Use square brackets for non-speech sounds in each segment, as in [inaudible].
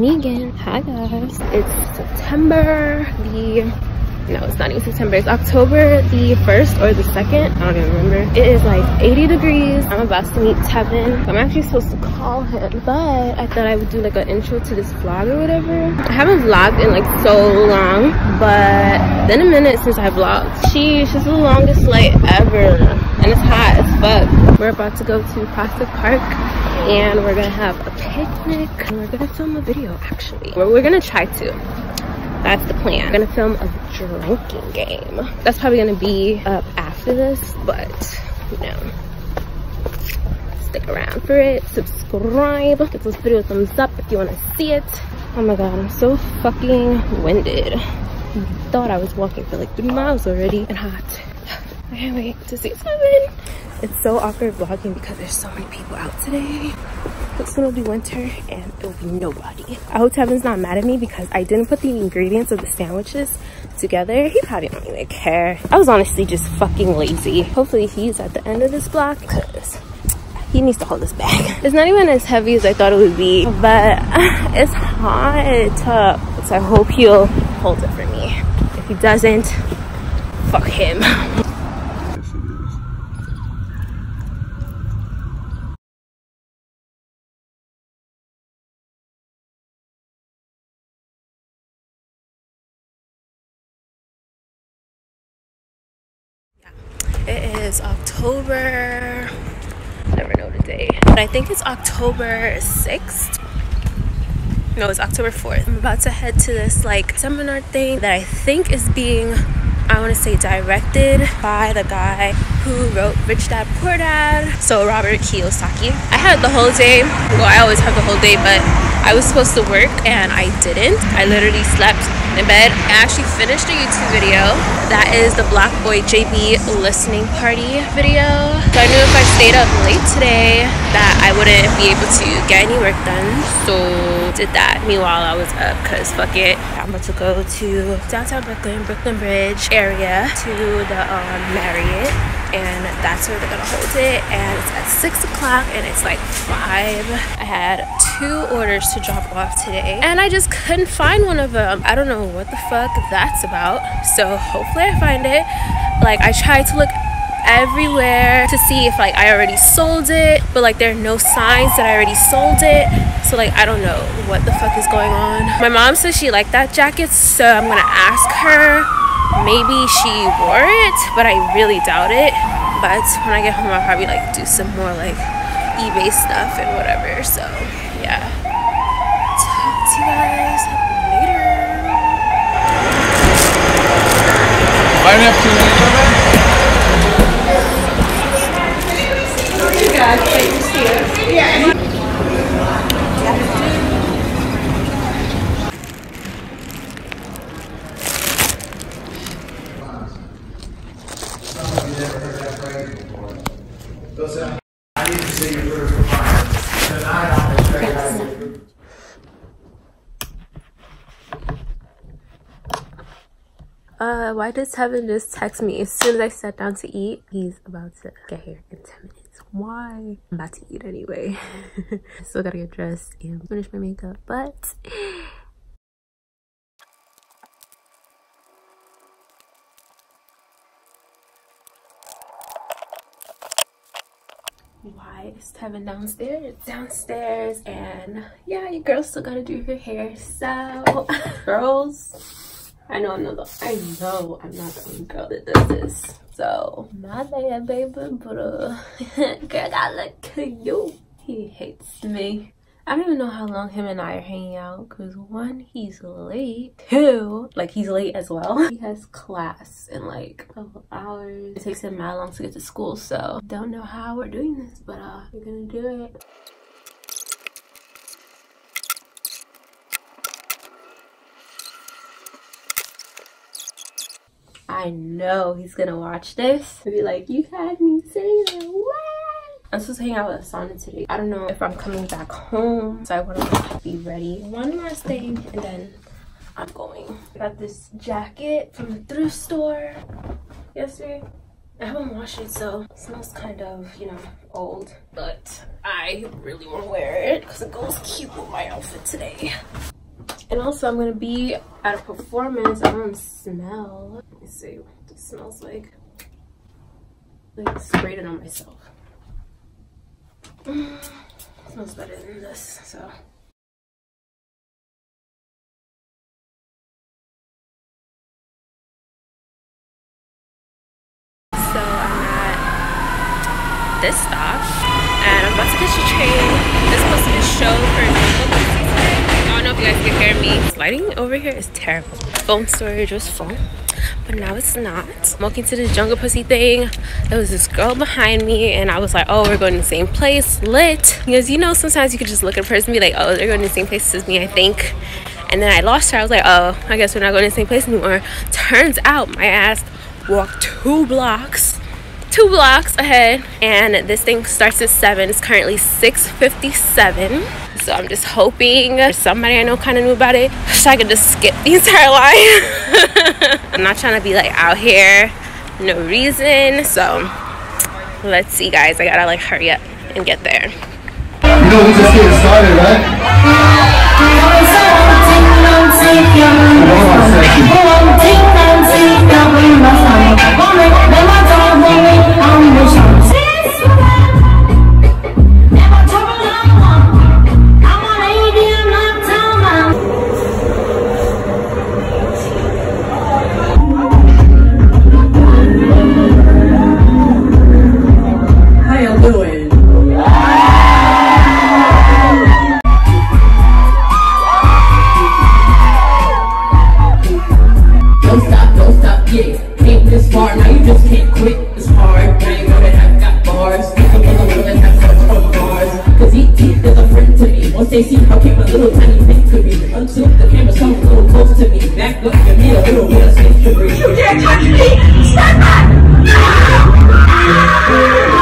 me again. Hi guys. It's September. The no it's not even september. It's october the 1st or the 2nd i don't even remember. It is like 80 degrees. I'm about to meet tevin. I'm actually supposed to call him but i thought i would do like an intro to this vlog or whatever. I haven't vlogged in like so long but been a minute since i vlogged. Sheesh is the longest flight ever and it's hot as fuck. We're about to go to prospect park and we're gonna have a picnic. And we're gonna film a video actually. We're, we're gonna try to. That's the plan. I'm gonna film a drinking game. That's probably gonna be up after this but you know. Stick around for it. Subscribe. Give this video a thumbs up if you want to see it. Oh my god i'm so fucking winded. I thought i was walking for like three miles already and hot i can't wait to see Tevin it's so awkward vlogging because there's so many people out today. Soon it'll be winter and it'll be nobody. I hope Tevin's not mad at me because i didn't put the ingredients of the sandwiches together. He probably don't even care. I was honestly just fucking lazy. Hopefully he's at the end of this block because he needs to hold this bag. [laughs] It's not even as heavy as i thought it would be but [laughs] it's hot. So i hope he'll hold it for me. If he doesn't fuck him [laughs] it is october. Never know the day. But i think it's october 6th no it's october 4th i'm about to head to this like seminar thing that i think is being I want to say directed by the guy who wrote Rich Dad Poor Dad, so Robert Kiyosaki. I had the whole day, well I always have the whole day, but I was supposed to work and I didn't. I literally slept in bed. I actually finished a YouTube video. That is the Black Boy JB listening party video. So I knew if I stayed up late today that I wouldn't be able to get any work done. So did that. Meanwhile, I was up because fuck it. I'm about to go to downtown Brooklyn, Brooklyn Bridge area to the um, Marriott. And that's where they're gonna hold it. And it's at six o'clock and it's like five. I had two orders to drop off today. And i just couldn't find one of them. I don't know what the fuck that's about. So hopefully i find it. Like i tried to look everywhere to see if like i already sold it but like there are no signs that i already sold it so like i don't know what the fuck is going on. My mom says she liked that jacket so i'm gonna ask her. Maybe she wore it but i really doubt it. But when i get home i'll probably like do some more like ebay stuff and whatever so yeah. Talk to you guys later. You guys Yeah. Uh, why does Tevin just text me as soon as I sat down to eat? He's about to get here in 10 minutes. Why? I'm about to eat anyway. [laughs] Still gotta get dressed and finish my makeup, but why is Tevin downstairs? Downstairs and yeah, your girl still gotta do her hair. So [laughs] girls, I know I'm not the I know I'm not the only girl that does this. So my bad baby, but uh [laughs] girl got look cute. He hates me. I don't even know how long him and I are hanging out because one, he's late. Two, like he's late as well. [laughs] He has class in like a couple hours. It takes him mad long to get to school, so don't know how we're doing this, but uh, we're gonna do it. I know he's gonna watch this and be like, you had me saying what? I'm supposed to hang out with Asana today. I don't know if I'm coming back home, so I want to be ready. One last thing, and then I'm going. I got this jacket from the thrift store yesterday. I haven't washed it, so it smells kind of, you know, old. But I really want to wear it because it goes cute with my outfit today. And also, I'm gonna be at a performance. I don't smell. Let me see what it smells like. Like sprayed it on myself. [sighs] smells better than this, so. So I'm at this stop and I'm about to catch a train. This is supposed to be a show for if you guys can hear me. Lighting over here is terrible. Phone storage was full, but now it's not. Walking to this JunglePussy thing. There was this girl behind me and I was like, oh, we're going to the same place, lit. Because you know, sometimes you could just look at a person and be like, oh, they're going to the same place as me, I think. And then I lost her. I was like, oh, I guess we're not going to the same place anymore. Turns out my ass walked two blocks two blocks ahead and this thing starts at 7 it's currently 6:57. So i'm just hoping somebody i know kind of knew about it so i could just skip the [laughs] entire line. [laughs] I'm not trying to be like out here no reason. So let's see guys. I gotta like hurry up and get there. You know we just getting started right? How little tiny thing could be. Until the camera comes a little close to me. Back up, give me a little bit of space to breathe. You can't touch me! Step back! Are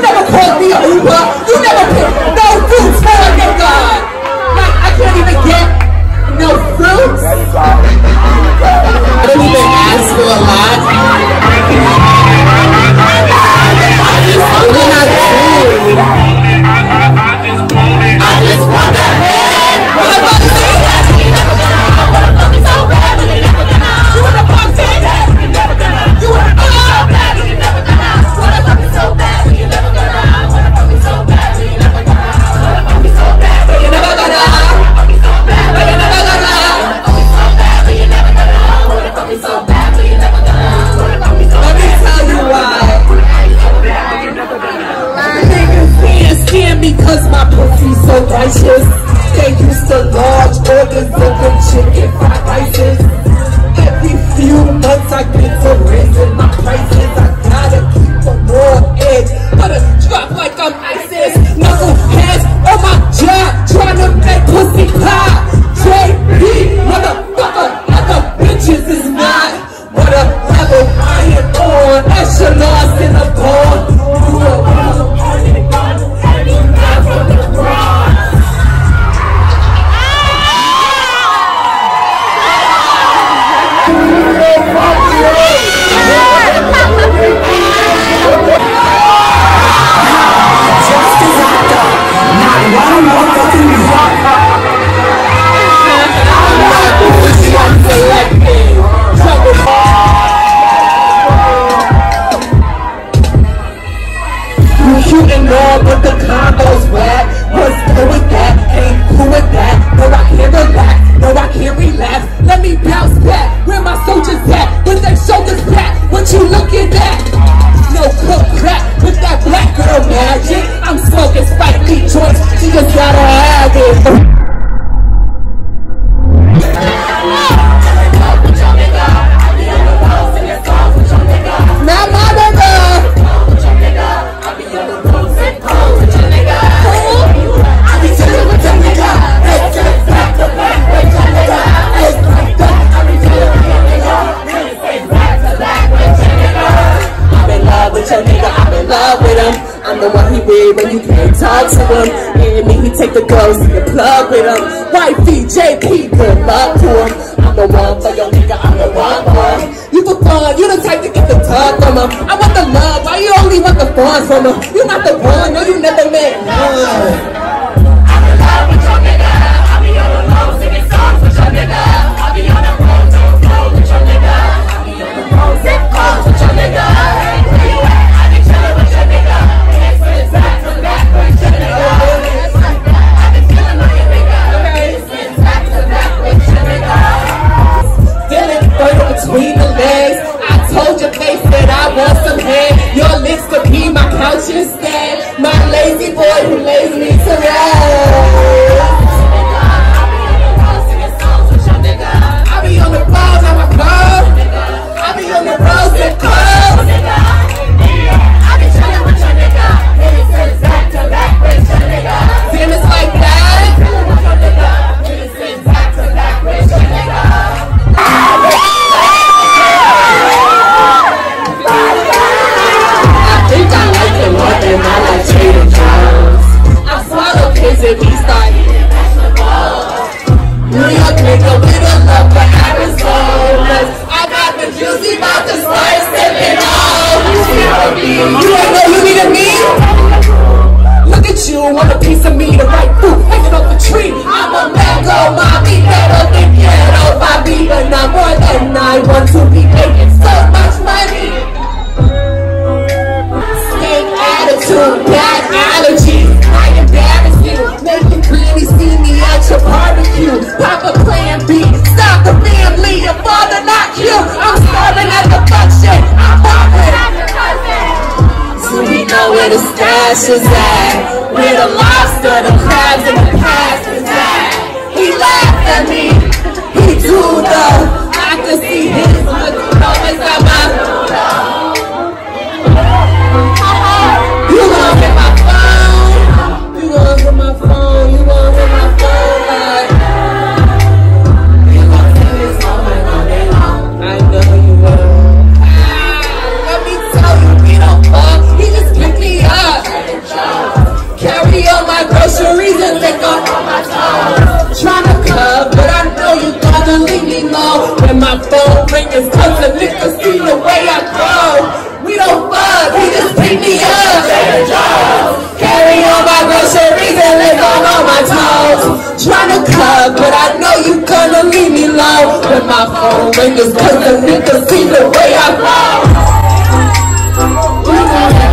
那个快递员 ada. Talk to him. And me, he take the girls to the plug with him. Wifey, JP, good luck to him. I'm the one for your nigga, I'm the one for him. You for fun, you the type to get the tug from him. I want the love, why you only want the fun from him? You not the one, no, you never met none. feeling we start New York nigga with a love for Arizona's. I got the juicy about to start sipping on. You ain't know you needed me? Look at you, want a piece of me, the right fruit hanging off the tree. I'm a mango, mommy, better than ghetto, Bobby, but not more than I want to be making so much money. Same attitude, bad allergies. Your barbecue. Papa plan B. Stop the family. Your father, not you. I'm starving at the function. I'm hopping. So we know where the stash is at. Where the lobster, the crabs, and the past is at. He laughed at me. He do though. It's cause the niggas see the way I go. We don't fuck, he just pick me up. Carry all my groceries and lick all my toes. Tryna cut, but I know you gonna leave me low. When my phone ring, it's cause the niggas see the way I go.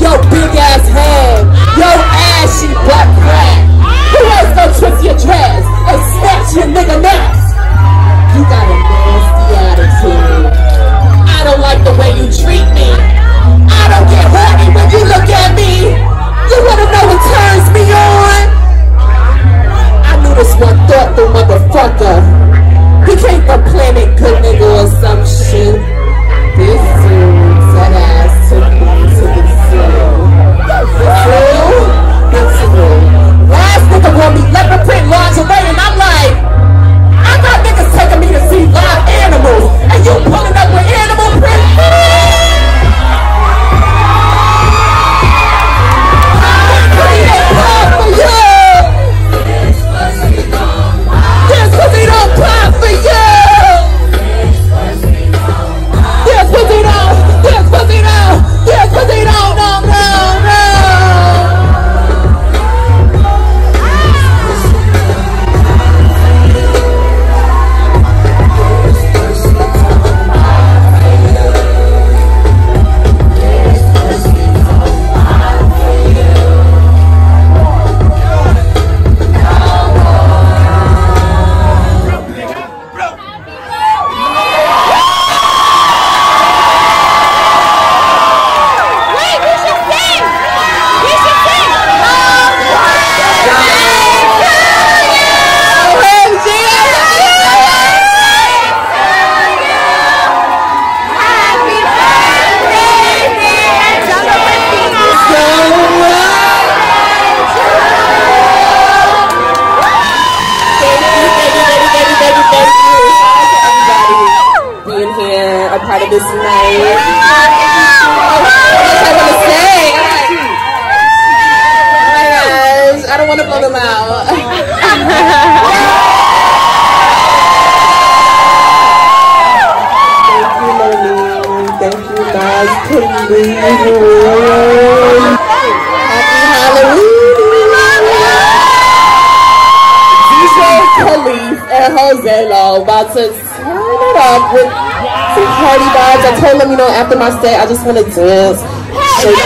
Yo big ass head, yo ashy butt crack. Who else gonna twist your dress and snatch your nigga nuts? You got a nasty attitude. I don't like the way you treat me. I don't get horny when you look at me. You wanna know what turns me on? I knew this one thoughtful motherfucker. He came from Planet Good Nigga or some shit. This night. What else I to say? Oh my gosh, I don't want to blow them out. Thank you, Lily. Thank you, Nas Khalid. Happy Halloween. DJ Khalif and Jose Lo about to turn it up with party vibes. I told them, you know, after my stay, I just want to dance, shake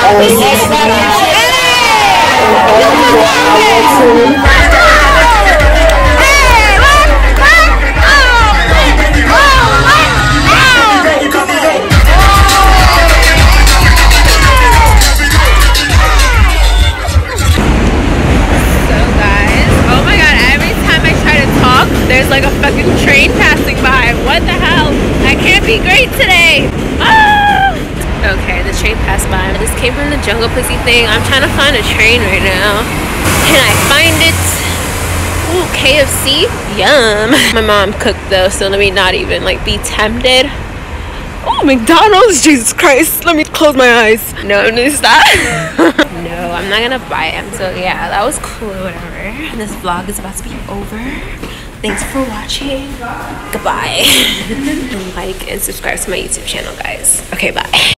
ass. Jungle pussy thing. I'm trying to find a train right now. Can I find it? Ooh, KFC? Yum. [laughs] My mom cooked though, so let me not even like be tempted. Oh, McDonald's! Jesus Christ! Let me close my eyes. No, I'm gonna stop. [laughs] no, I'm not gonna buy them. So yeah, that was cool. Whatever. This vlog is about to be over. Thanks for watching. Goodbye. [laughs] like and subscribe to my YouTube channel, guys. Okay, bye.